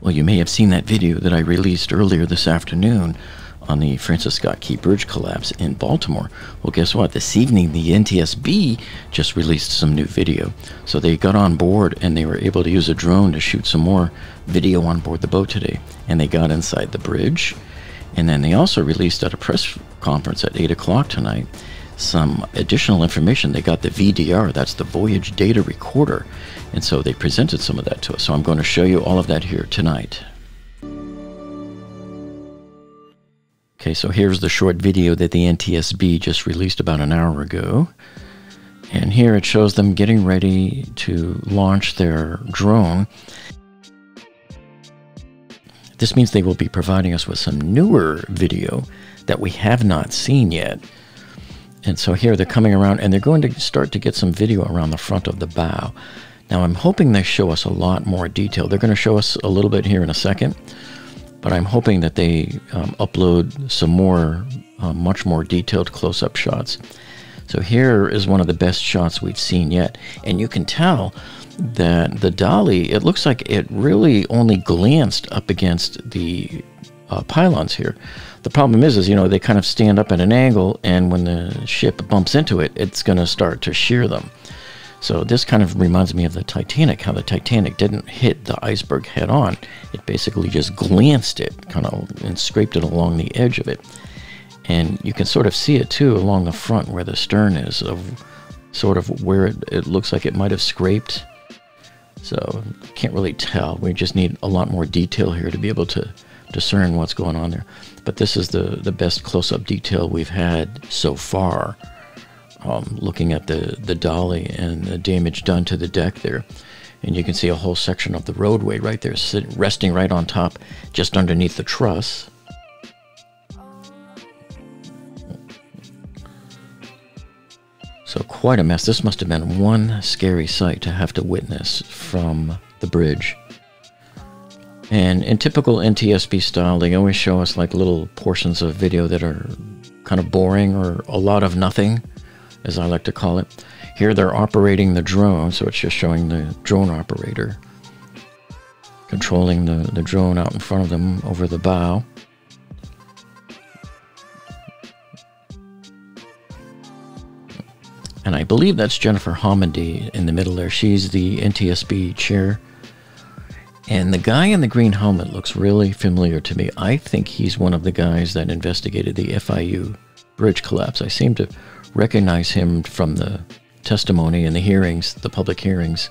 Well, you may have seen that video that I released earlier this afternoon on the Francis Scott Key Bridge collapse in Baltimore. Well, guess what? This evening, the NTSB just released some new video. So they got on board and they were able to use a drone to shoot some more video on board the boat today. And they got inside the bridge. And then they also released at a press conference at 8 o'clock tonight some additional information. They got the VDR, that's the Voyage Data Recorder. And so they presented some of that to us. So I'm going to show you all of that here tonight. Okay, so here's the short video that the NTSB just released about an hour ago. And here it shows them getting ready to launch their drone. This means they will be providing us with some newer video that we have not seen yet. And so here they're coming around and they're going to start to get some video around the front of the bow. Now I'm hoping they show us a lot more detail. They're going to show us a little bit here in a second but I'm hoping that they um, upload some more, uh, much more detailed close up shots. So here is one of the best shots we've seen yet. And you can tell that the Dali, it looks like it really only glanced up against the uh, pylons here. The problem is, is, you know, they kind of stand up at an angle, and when the ship bumps into it, it's going to start to shear them. So this kind of reminds me of the Titanic, how the Titanic didn't hit the iceberg head on. It basically just glanced it, kind of, and scraped it along the edge of it. And you can sort of see it too along the front where the stern is, of sort of where it, it looks like it might have scraped. So can't really tell. We just need a lot more detail here to be able to discern what's going on there. But this is the, the best close-up detail we've had so far um, looking at the, the Dali and the damage done to the deck there. And you can see a whole section of the roadway right there, sitting, resting right on top, just underneath the truss. So quite a mess. This must have been one scary sight to have to witness from the bridge. And in typical NTSB style, they always show us like little portions of video that are kind of boring or a lot of nothing as I like to call it. Here they're operating the drone, so it's just showing the drone operator controlling the, the drone out in front of them over the bow. And I believe that's Jennifer Homendy in the middle there. She's the NTSB chair. And the guy in the green helmet looks really familiar to me. I think he's one of the guys that investigated the FIU bridge collapse. I seem to recognize him from the testimony and the hearings, the public hearings.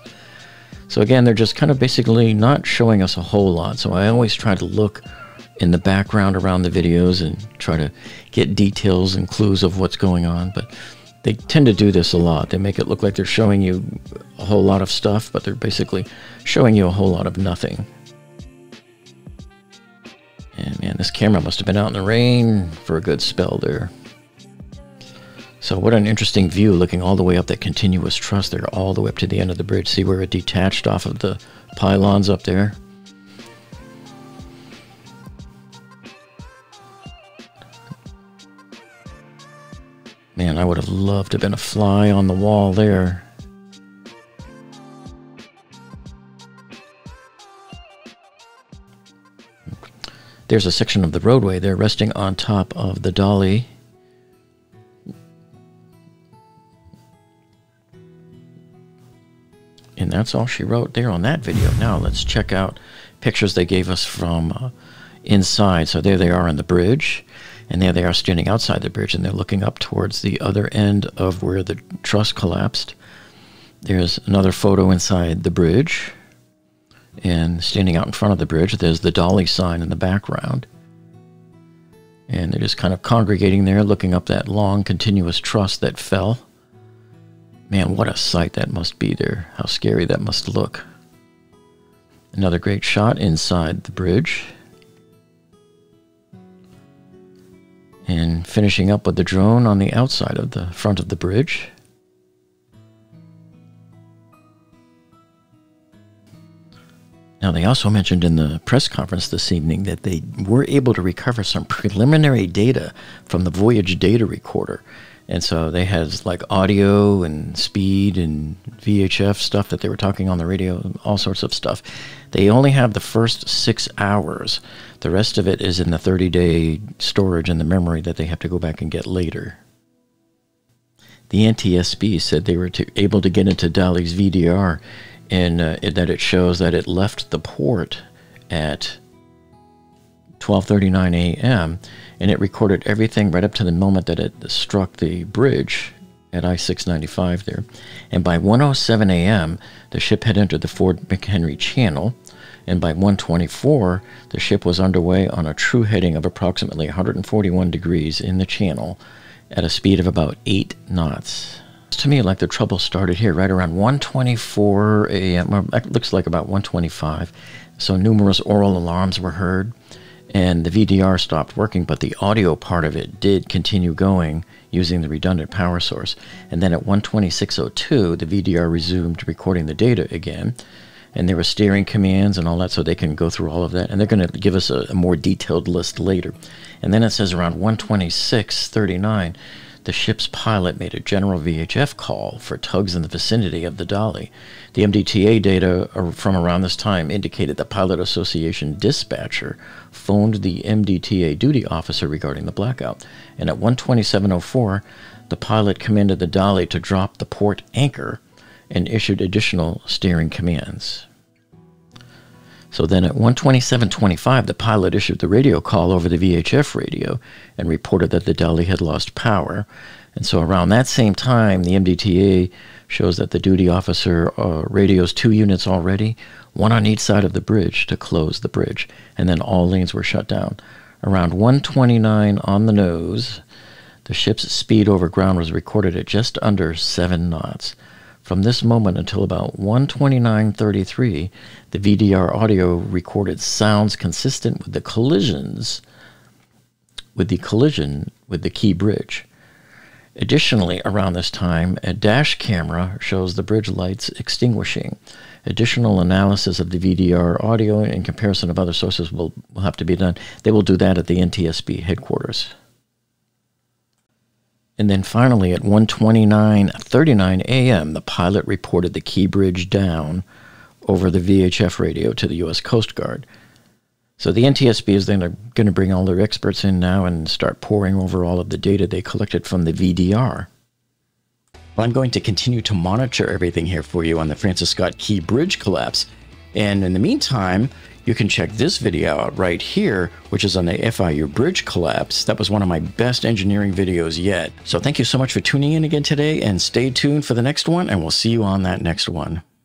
So again, they're just kind of basically not showing us a whole lot. So I always try to look in the background around the videos and try to get details and clues of what's going on. But they tend to do this a lot. They make it look like they're showing you a whole lot of stuff, but they're basically showing you a whole lot of nothing. And man, this camera must have been out in the rain for a good spell there. So what an interesting view looking all the way up that continuous truss there, all the way up to the end of the bridge. See where it detached off of the pylons up there? Would have loved to have been a fly on the wall there. There's a section of the roadway there resting on top of the Dali And that's all she wrote there on that video. Now let's check out pictures they gave us from uh, inside. So there they are on the bridge, and there they are standing outside the bridge, and they're looking up towards the other end of where the truss collapsed. There's another photo inside the bridge, and standing out in front of the bridge, there's the Dali sign in the background. And they're just kind of congregating there, looking up that long, continuous truss that fell. Man, what a sight that must be there. How scary that must look. Another great shot inside the bridge. Finishing up with the drone on the outside of the front of the bridge. Now, they also mentioned in the press conference this evening that they were able to recover some preliminary data from the Voyage data recorder And so they had like audio and speed and VHF stuff that they were talking on the radio, all sorts of stuff. They only have the first six hours. The rest of it is in the 30 day storage and the memory that they have to go back and get later. The NTSB said they were to, able to get into Dali's VDR and uh, that it shows that it left the port at 12:39 a.m. and it recorded everything right up to the moment that it struck the bridge at I-695 there. And by 1:07 a.m., the ship had entered the Fort McHenry Channel, and by 1:24, the ship was underway on a true heading of approximately 141 degrees in the channel at a speed of about 8 knots. To me, like the trouble started here, right around 1:24 a.m. It looks like about 1:25. So numerous oral alarms were heard and the VDR stopped working, but the audio part of it did continue going using the redundant power source. And then at 126.02, the VDR resumed recording the data again. And there were steering commands and all that, so they can go through all of that. And they're going to give us a, a more detailed list later. And then it says around 126.39, the ship's pilot made a general VHF call for tugs in the vicinity of the Dali. The MDTA data from around this time indicated the Pilot Association dispatcher phoned the MDTA duty officer regarding the blackout. And at 127.04, the pilot commanded the Dali to drop the port anchor and issued additional steering commands. So then at 127.25, the pilot issued the radio call over the VHF radio and reported that the Dali had lost power. And so around that same time, the MDTA shows that the duty officer uh, radios two units already, one on each side of the bridge to close the bridge, and then all lanes were shut down. Around 129 on the nose, the ship's speed over ground was recorded at just under 7 knots. From this moment until about 129.33, the VDR audio recorded sounds consistent with the collisions with the collision with the key bridge. Additionally, around this time, a dash camera shows the bridge lights extinguishing. Additional analysis of the VDR audio in comparison of other sources will, will have to be done. They will do that at the NTSB headquarters. And then finally, at 1:29:39 a.m., the pilot reported the key bridge down over the VHF radio to the U.S. Coast Guard. So the NTSB is then going to bring all their experts in now and start poring over all of the data they collected from the VDR. Well, I'm going to continue to monitor everything here for you on the Francis Scott Key Bridge collapse. And in the meantime, you can check this video out right here, which is on the FIU bridge collapse. That was one of my best engineering videos yet. So thank you so much for tuning in again today and stay tuned for the next one and we'll see you on that next one.